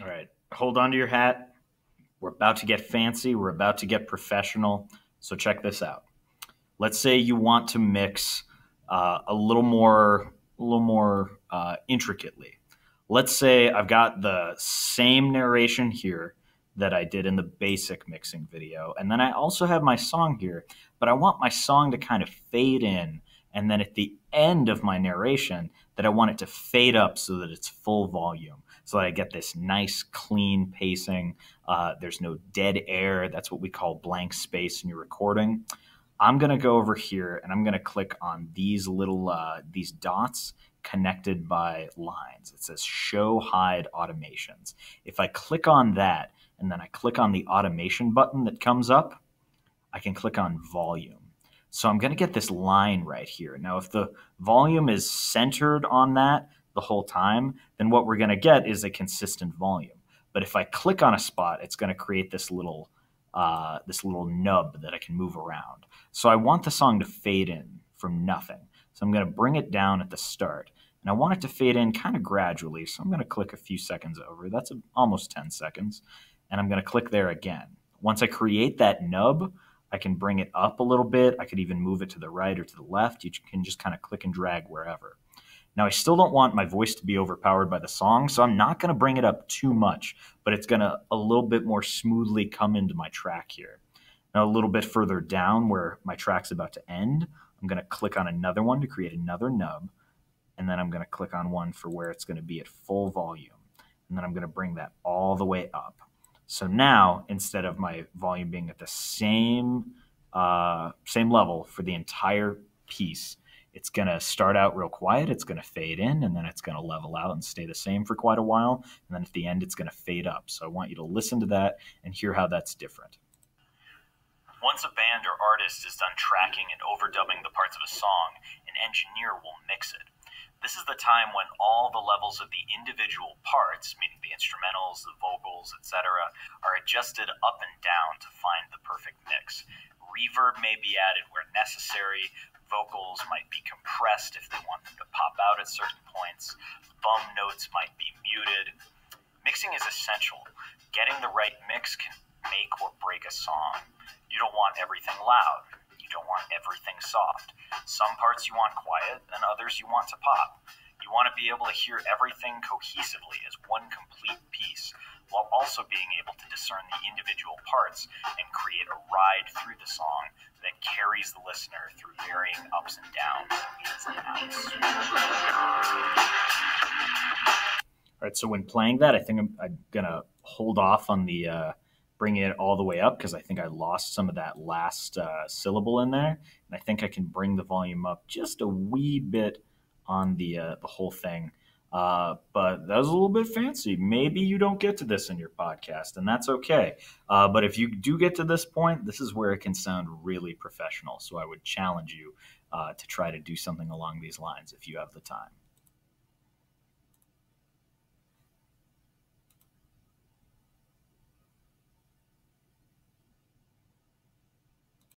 All right, hold on to your hat. We're about to get fancy. We're about to get professional. So check this out. Let's say you want to mix uh, a little more, a little more uh, intricately. Let's say I've got the same narration here that I did in the basic mixing video, and then I also have my song here, but I want my song to kind of fade in, and then at the end of my narration, that I want it to fade up so that it's full volume so that I get this nice, clean pacing. Uh, there's no dead air. That's what we call blank space in your recording. I'm going to go over here and I'm going to click on these little uh, these dots connected by lines. It says show hide automations. If I click on that and then I click on the automation button that comes up, I can click on volume. So I'm going to get this line right here. Now, if the volume is centered on that, the whole time, then what we're going to get is a consistent volume. But if I click on a spot, it's going to create this little uh, this little nub that I can move around. So I want the song to fade in from nothing. So I'm going to bring it down at the start. And I want it to fade in kind of gradually. So I'm going to click a few seconds over. That's a, almost 10 seconds. And I'm going to click there again. Once I create that nub, I can bring it up a little bit. I could even move it to the right or to the left. You can just kind of click and drag wherever. Now, I still don't want my voice to be overpowered by the song, so I'm not going to bring it up too much, but it's going to a little bit more smoothly come into my track here. Now, a little bit further down where my track's about to end, I'm going to click on another one to create another nub, and then I'm going to click on one for where it's going to be at full volume. And then I'm going to bring that all the way up. So now, instead of my volume being at the same uh, same level for the entire piece, it's going to start out real quiet, it's going to fade in, and then it's going to level out and stay the same for quite a while. And then at the end, it's going to fade up. So I want you to listen to that and hear how that's different. Once a band or artist is done tracking and overdubbing the parts of a song, an engineer will mix it. This is the time when all the levels of the individual parts, meaning the instrumentals, the vocals, etc., are adjusted up and down to find the perfect mix. Reverb may be added where necessary, vocals might be compressed if they want them to pop out at certain points. Bum notes might be muted. Mixing is essential. Getting the right mix can make or break a song. You don't want everything loud. Don't want everything soft. Some parts you want quiet, and others you want to pop. You want to be able to hear everything cohesively as one complete piece, while also being able to discern the individual parts and create a ride through the song that carries the listener through varying ups and downs. All right, so when playing that, I think I'm, I'm gonna hold off on the uh, bringing it all the way up because I think I lost some of that last uh, syllable in there, and I think I can bring the volume up just a wee bit on the uh, the whole thing. Uh, but that was a little bit fancy. Maybe you don't get to this in your podcast, and that's okay. Uh, but if you do get to this point, this is where it can sound really professional. So I would challenge you uh, to try to do something along these lines if you have the time.